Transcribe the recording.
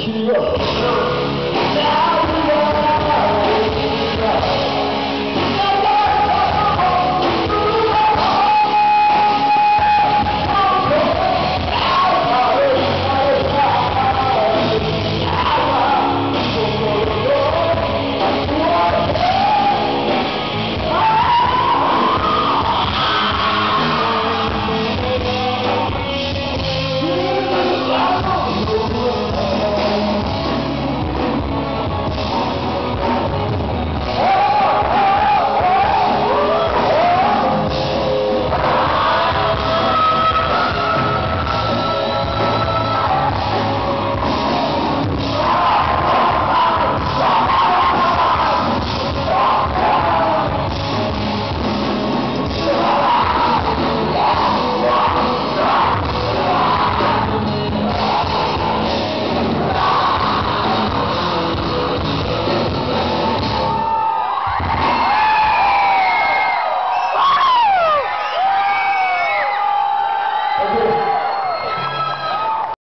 Key up.